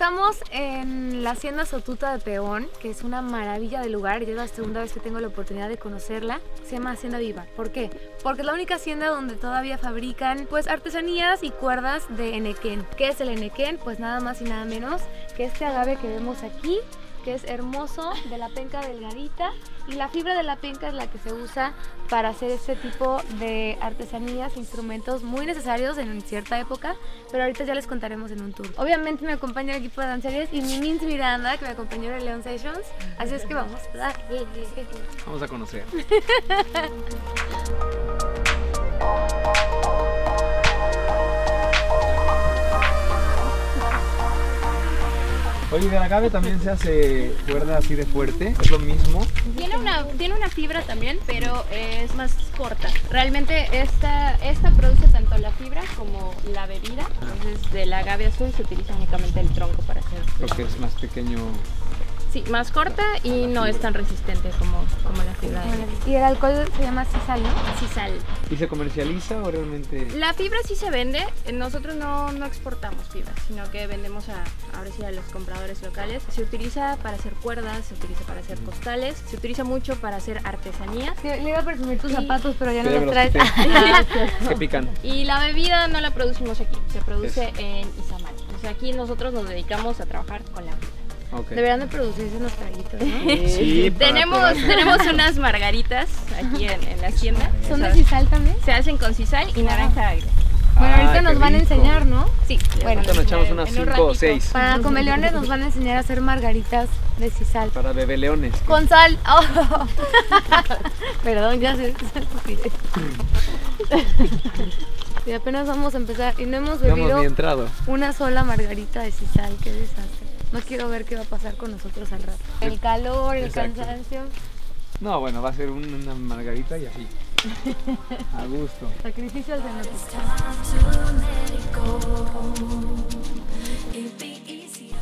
Estamos en la hacienda Sotuta de Peón, que es una maravilla de lugar. y es la segunda vez que tengo la oportunidad de conocerla. Se llama Hacienda Viva. ¿Por qué? Porque es la única hacienda donde todavía fabrican pues artesanías y cuerdas de enequén. ¿Qué es el enequén? Pues nada más y nada menos que este agave que vemos aquí que es hermoso, de la penca delgadita y la fibra de la penca es la que se usa para hacer este tipo de artesanías, instrumentos muy necesarios en cierta época, pero ahorita ya les contaremos en un tour. Obviamente me acompaña el equipo de danzarias y mi Mint Miranda que me acompañó en Leon Sessions, así es que vamos a. Vamos a conocer. Oye, de agave también se hace cuerda así de fuerte, es lo mismo. Tiene una, tiene una fibra también, pero es más corta. Realmente esta, esta produce tanto la fibra como la bebida. Entonces del agave azul se utiliza únicamente el tronco para hacer. Porque es más pequeño Sí, más corta y no es tan resistente como, como la fibra de Y el alcohol se llama sisal, ¿no? Sisal. ¿Y se comercializa o realmente...? La fibra sí se vende. Nosotros no, no exportamos fibra, sino que vendemos a, ahora sí, a los compradores locales. Se utiliza para hacer cuerdas, se utiliza para hacer costales, se utiliza mucho para hacer artesanía. le iba a presumir tus zapatos, pero ya no los traes. Se pican. Y la bebida no la producimos aquí, se produce en Izamal. O sea, aquí nosotros nos dedicamos a trabajar con la fibra. Deberían de producirse unos traguitos, ¿no? Sí, tenemos, tenemos unas margaritas aquí en, la hacienda. ¿Son de sisal también? Se hacen con sisal y naranja agria. Bueno, ahorita ah, nos van a enseñar, ¿no? Sí. Bueno, nos echamos unas 5 o 6. Para comeleones nos van a enseñar a hacer margaritas de sisal. Para bebeleones. Con sal. Oh. Perdón, ya sé. y apenas vamos a empezar y no hemos bebido una sola margarita de sisal. Qué desastre. No quiero ver qué va a pasar con nosotros al rato. El calor, el cansancio. No, bueno, va a ser una margarita y así. A gusto. Sacrificio al Señor.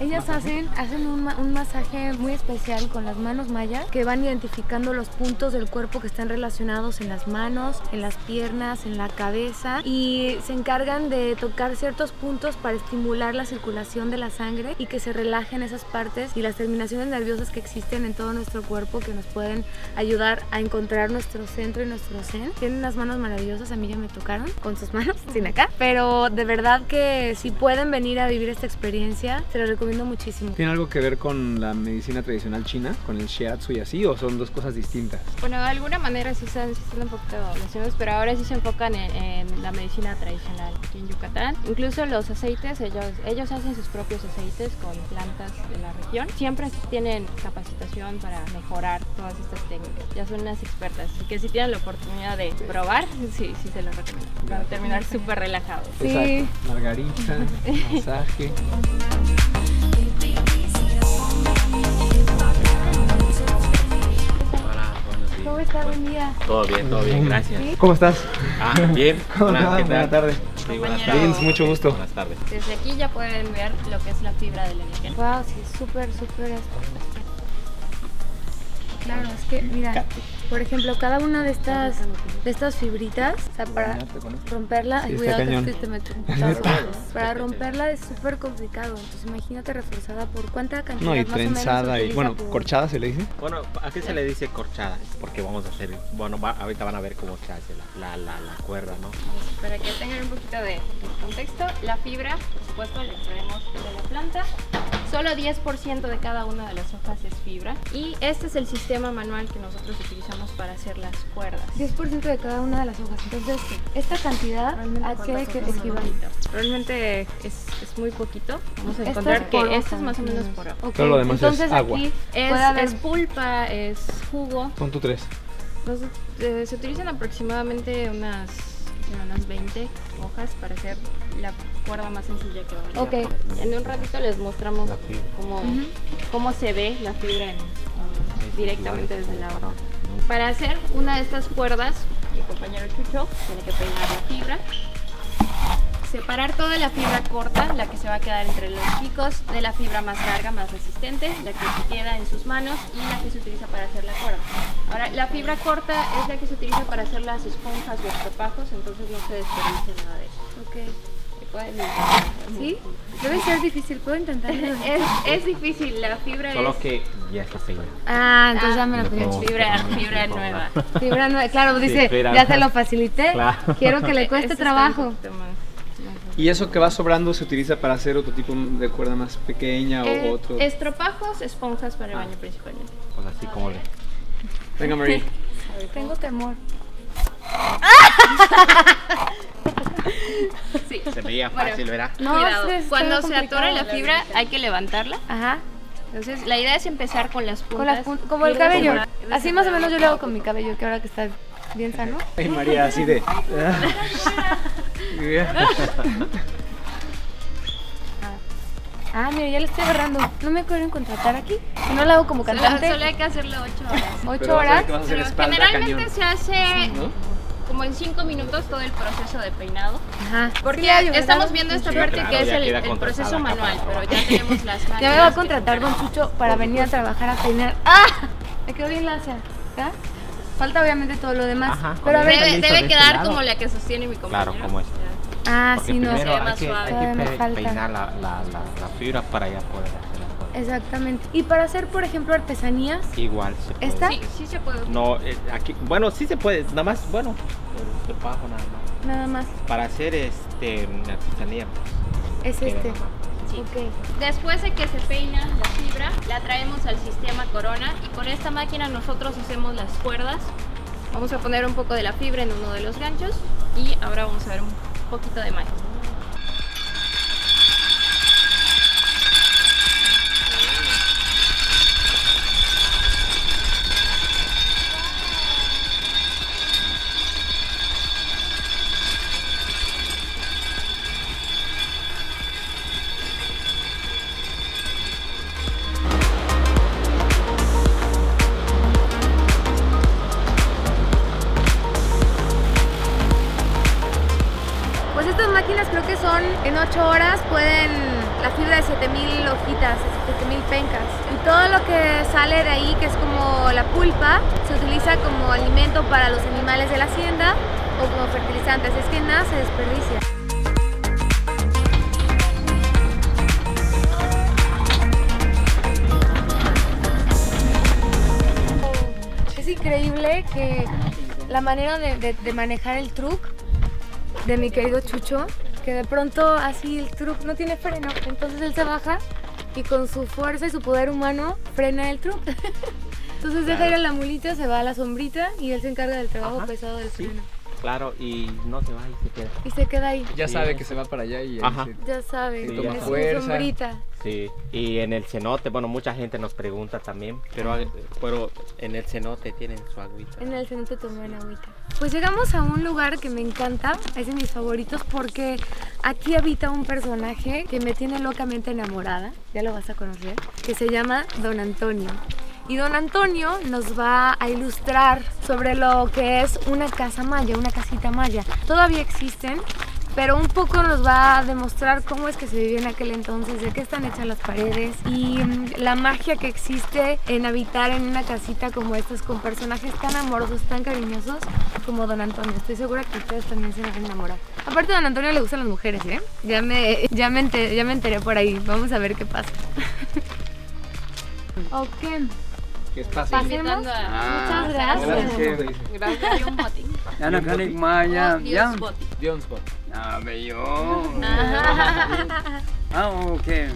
Ellas hacen, hacen un, un, masaje muy especial con las manos mayas que van identificando los puntos del cuerpo que están relacionados en las manos, en las piernas, en la cabeza y se encargan de tocar ciertos puntos para estimular la circulación de la sangre y que se relajen esas partes y las terminaciones nerviosas que existen en todo nuestro cuerpo que nos pueden ayudar a encontrar nuestro centro y nuestro zen. Tienen unas manos maravillosas, a mí ya me tocaron con sus manos, sin acá, pero de verdad que si pueden venir a vivir esta experiencia, se los recomiendo muchísimo. ¿Tiene algo que ver con la medicina tradicional china, con el shiatsu y así, o son dos cosas distintas? Bueno, de alguna manera sí están, un poquito relacionados, pero ahora sí se enfocan en, la medicina tradicional aquí en Yucatán. Incluso los aceites, ellos, ellos hacen sus propios aceites con plantas de la región. Siempre tienen capacitación para mejorar todas estas técnicas. Ya son unas expertas, así que si tienen la oportunidad de probar, sí, sí se los recomiendo. Para terminar súper relajados. Sí. Margarita, masaje. ¿Cómo está? Buen día. Todo bien, todo bien, gracias. ¿Cómo estás? Ah, bien. Hola, Buenas tardes. Sí, buenas tardes. mucho gusto. Buenas tardes. Desde aquí ya pueden ver lo que es la fibra del enequén. Wow, sí, súper, súper Claro, es que, mira, por ejemplo, cada una de estas de estas fibritas, o sea, para romperla, sí, cuidado que te meto Para romperla es súper complicado, entonces imagínate reforzada por cuánta cantidad No, y trenzada y bueno, corchada se le dice. Bueno, ¿a qué se le dice corchada? Porque vamos a hacer, bueno, ahorita van a ver cómo se hace la, la, la, cuerda, ¿no? Para que tengan un poquito de contexto, la fibra, por supuesto, la extraemos de la planta Solo 10% de cada una de las hojas es fibra y este es el sistema manual que nosotros utilizamos para hacer las cuerdas. 10% de cada una de las hojas. Entonces, esta cantidad ¿a qué equivale? Realmente es, es, muy poquito. Vamos a encontrar que esto es más o menos por agua. Todo lo demás Entonces, es agua. Aquí es, es, pulpa, es jugo. Son tu tres. Entonces, eh, se utilizan aproximadamente unas unas 20 hojas para hacer la cuerda más sencilla que va a okay. En un ratito les mostramos cómo, cómo se ve la fibra directamente desde la horno. Para hacer una de estas cuerdas, mi compañero Chucho tiene que peinar la fibra separar toda la fibra corta, la que se va a quedar entre los picos, de la fibra más larga, más resistente, la que se queda en sus manos y la que se utiliza para hacer la cuerda. Ahora, la fibra corta es la que se utiliza para hacer las esponjas o estropajos, entonces no se desperdicia nada de eso. Ok. Se pueden intentar. ¿Sí? Debe ser difícil, ¿puedo intentarlo? Es, es difícil, la fibra Solo es que ya está fina. Ah, entonces ya me lo No. fui. fibra, fibra nueva. Fibra nueva. Claro, dice, fibra ya se lo facilité. Claro. Quiero que le cueste Este está trabajo. un poquito más- más- Y eso que va sobrando se utiliza para hacer otro tipo de cuerda más pequeña Eh, o otro. Estropajos, esponjas para el baño principalmente. Pues así como le. Venga, Marie. Tengo temor. Sí. Se veía Bueno. fácil, ¿verdad? No, Cuidado. está Cuando se atore la fibra hay que levantarla. Ajá. Entonces la idea es empezar con las puntas. Con las pun- como el cabello. Así más o menos yo lo hago con mi cabello, que ahora que está bien sano. Ay, María, así de. Ah, mira, ya le estoy agarrando. No me quieren contratar aquí. Si no lo hago como cantante. solo hay que hacerlo 8 horas. Ocho Pero vas a ver horas. que vas a hacer Pero espalda generalmente cañón. se hace ¿No? como en 5 minutos todo el proceso de peinado. Ajá. Porque estamos viendo esta Sí, parte claro, que es el, proceso la manual, pero ya tenemos las máquinas. Ya me va a contratar Don Chucho para venir a trabajar a peinar. ¡Ah! Me quedó bien lacia. ¿verdad? Falta obviamente todo lo demás. Ajá, Pero a ver. Debe, listo debe de este quedar como la que sostiene mi compañero. Claro, como es. Ah, Porque sí, no. primero hay más que, suave. hay que me pe- falta. peinar la, la, la, la fibra para ya poder hacer. Exactamente. Y para hacer, por ejemplo, artesanías, Igual se puede. ¿Esta? Sí, sí se puede. No, eh, aquí, bueno, sí se puede, nada más, bueno, el nada más. nada más. Para hacer este artesanía, pues, Es este. Sí. Ok. Después de que se peina la fibra, la traemos al sistema corona y con esta máquina nosotros hacemos las cuerdas. Vamos a poner un poco de la fibra en uno de los ganchos y ahora vamos a ver un poquito de magia. 8 horas pueden la fibra de 7000 hojitas, 7000 pencas. Y todo lo que sale de ahí, que es como la pulpa, se utiliza como alimento para los animales de la hacienda o como fertilizantes. Es que nada se desperdicia. Es increíble que la manera de, de- de manejar el truck de mi querido Chucho, que de pronto así el truck no tiene freno, entonces él se baja y con su fuerza y su poder humano frena el truck. Entonces deja ir a la mulita, se va a la sombrita y él se encarga del trabajo Ajá, pesado del sí. freno. Claro, y no se va y se queda. Y se queda ahí. Ya Sí. sabe que se va para allá y Ajá. se- Ya sabe, Sí, toma su fuerza. sombrita. Sí, y en el cenote, bueno, mucha gente nos pregunta también, pero, pero en el cenote tienen su agüita. En el centro toman agüita. Pues llegamos a un lugar que me encanta, es de mis favoritos porque aquí habita un personaje que me tiene locamente enamorada, ya lo vas a conocer, que se llama Don Antonio. Y Don Antonio nos va a ilustrar sobre lo que es una casa maya, una casita maya. Todavía existen, pero un poco nos va a demostrar cómo es que se vivía en aquel entonces, de qué están hechas las paredes y mm, la magia que existe en habitar en una casita como estas con personajes tan amorosos, tan cariñosos como Don Antonio. Estoy segura que ustedes también se van a enamorar. Aparte, a Don Antonio le gustan las mujeres, ¿eh? Ya me, ya me, enteré, ya me enteré por ahí. Vamos a ver qué pasa. ok, ¿Qué es fácil? pasemos. Invitando a- Muchas Gracias. gracias. Gracias, John Botti. Kanik maya Dios. Botti. Ah, beyo. Ah. Ah, okay.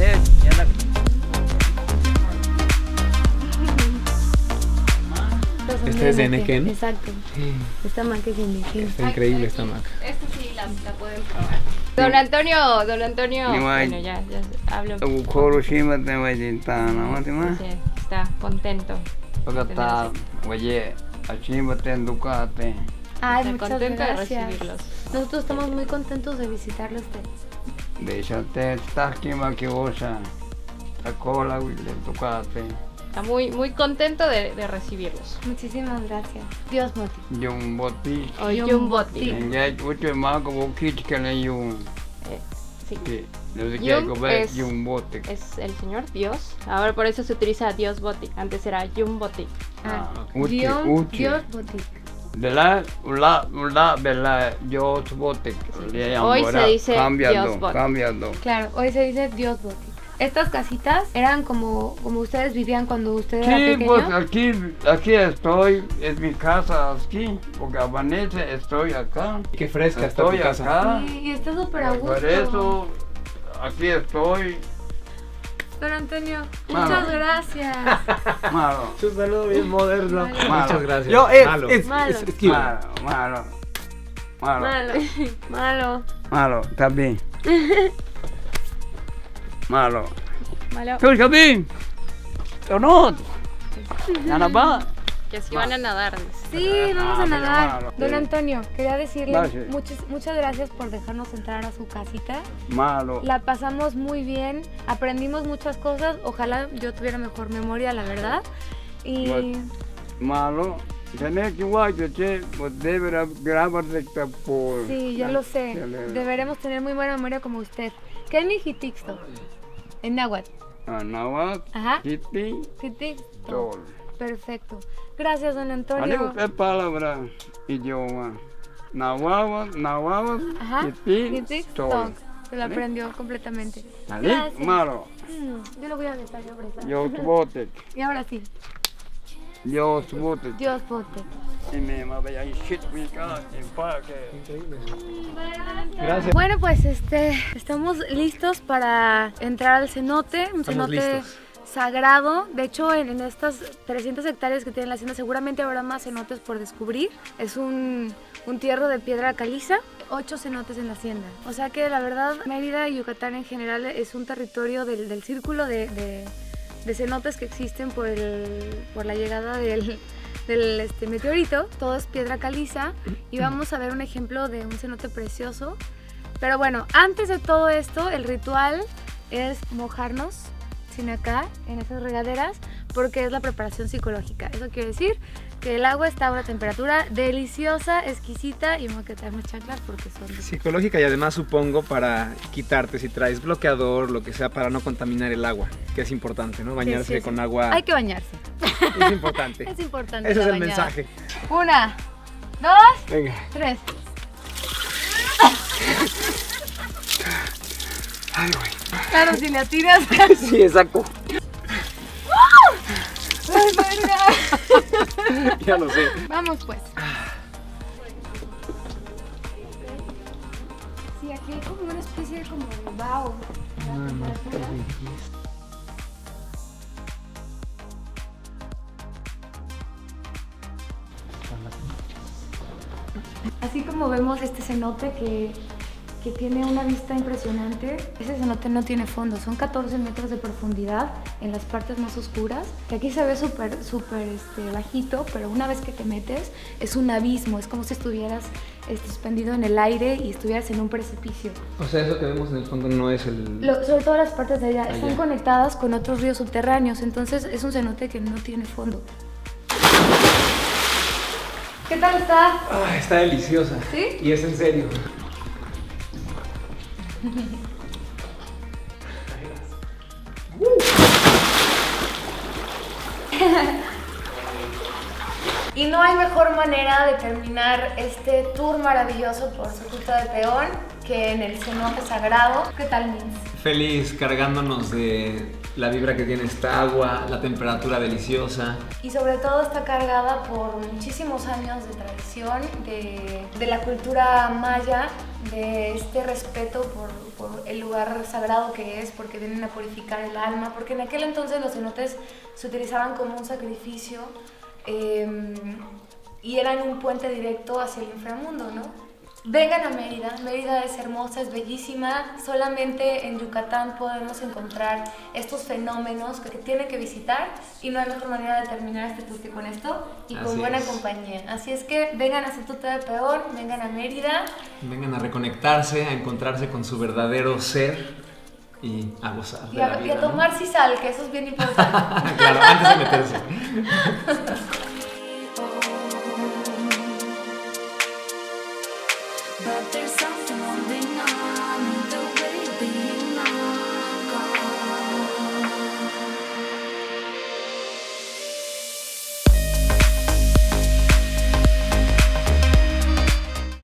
Eh, Este es de. Anakin. Exacto. Esta marca es de Anakin. Está increíble esta maca. Esta sí la, la pueden probar. Don Antonio, don Antonio. Bueno, ya, ya hablo. Tu. Sí, está contento. Pagata waye ashima te dukate. Ay, Está muchas contento de gracias. recibirlos. Nosotros estamos muy contentos de visitarlo a usted. Deixate tahki ma ki osa. Takola wile dukate. Está muy, muy contento de, de recibirlos. Muchísimas gracias. Dios Moti. Yung boti. O Yumboti. Yumboti. Yang uche ma ko bo kit kala yung. Eh, sí. No sé Yung qué es- yung boti. Es el señor Dios. Ahora por eso se utiliza Dios Boti. Antes era Yumboti. Ah, Uche, Dios, uche. Dios Moti. Bela, ula, ula, bela, yo bote. Hoy se dice cambiando, Dios bote. cambiando. Claro, hoy se dice Dios Moti. Estas casitas eran como, como ustedes vivían cuando usted era Sí, pequeño. pues aquí, aquí estoy, es mi casa aquí, porque amanece, estoy acá. Qué fresca está tu Estoy casa. acá. Sí, y está súper a gusto. Por eso, aquí estoy. Don Antonio, Malo. muchas gracias. Malo, Un saludo bien moderno. Malo. Muchas gracias. Yo, es, Malo. es, Malo. es- es malo, malo, malo, Malo, malo. malo, bien. Malo. Malo. ¿Tú bien? ¿O no? Nada más. Que si van a nadar. Sí, vamos a Ah, nadar. Don. Antonio, quería decirle Gracias. muchas, muchas gracias por dejarnos entrar a su casita. Malo. La pasamos muy bien, aprendimos muchas cosas. Ojalá yo tuviera mejor memoria, la verdad. Y. Malo. Tenés que guayo, che, pues sí, ya lo sé. Deberemos tener muy buena memoria como usted. ¿Qué es mi hitixto? En náhuatl. Ah, Nahuatl, Ajá. Hitixto. Perfecto. Gracias, don Antonio. ¿qué palabra idioma? Nahuatl, Nahuatl, Ajá. Kitty, Hitixto. Tol. Se lo aprendió completamente. Gracias. Malo. Mm, Yo lo voy a besar, yo besar. Yo bote, Y ahora sí, yo bote. Dios bote. Y me shit, en parque. Gracias. Bueno, pues este, estamos listos para entrar al cenote, un Estamos cenote listos. Sagrado. De hecho, en, en estas 300 hectáreas que tiene la hacienda seguramente habrá más cenotes por descubrir. Es un, un tierro de piedra caliza, ocho cenotes en la hacienda. O sea que la verdad, Mérida y Yucatán en general es un territorio del, del círculo de, de- de cenotes que existen por, el- por la llegada del, del este, meteorito. Todo es piedra caliza y vamos a ver un ejemplo de un cenote precioso. Pero bueno, antes de todo esto, el ritual es mojarnos sin acá en esas regaderas porque es la preparación psicológica. Eso quiere decir que el agua está a una temperatura deliciosa, exquisita y me voy a quitar mis chanclas porque son Psicológica y además supongo para quitarte si traes bloqueador, lo que sea, para no contaminar el agua, que es importante, ¿no? Bañarse sí, sí. con agua Hay que bañarse. es importante. Es importante. Ese es el bañada. mensaje. Una, dos, Venga. tres. Ay, güey. Claro, si le atiras. Sí, exacto. Ay, verga. Ya lo sé. Vamos pues. Sí, aquí hay como una especie de como de bao. Así como vemos este cenote que, que tiene una vista impresionante, ese cenote no tiene fondo, son 14 metros de profundidad en las partes más oscuras, que aquí se ve súper, súper este, bajito, pero una vez que te metes es un abismo, es como si estuvieras este, suspendido en el aire y estuvieras en un precipicio. O sea, eso que vemos en el fondo no es el... Lo- sobre todo las partes de allá están Allá. conectadas con otros ríos subterráneos, entonces es un cenote que no tiene fondo. ¿Qué tal está? Ah, está deliciosa. ¿Sí? Y es en serio. Y no hay mejor manera de terminar este tour maravilloso por Sotuta de Peón que en el cenote sagrado. ¿Qué tal, Mins? Feliz cargándonos de la vibra que tiene esta agua, la temperatura deliciosa. Y sobre todo está cargada por muchísimos años de tradición, de, de la cultura maya, de este respeto por, por el lugar sagrado que es, porque vienen a purificar el alma, porque en aquel entonces los cenotes se utilizaban como un sacrificio eh, y eran un puente directo hacia el inframundo, ¿no? Vengan a Mérida, Mérida es hermosa, es bellísima, solamente en Yucatán podemos encontrar estos fenómenos que, tienen que visitar y no hay mejor manera de terminar este tour que con esto y con Así buena es. compañía. Así es que vengan a Sotuta de Peón, vengan a Mérida Vengan a reconectarse, a encontrarse con su verdadero ser y a gozar. Y de la a, y a ¿no? tomar sal, que eso es bien importante. claro, antes de meterse.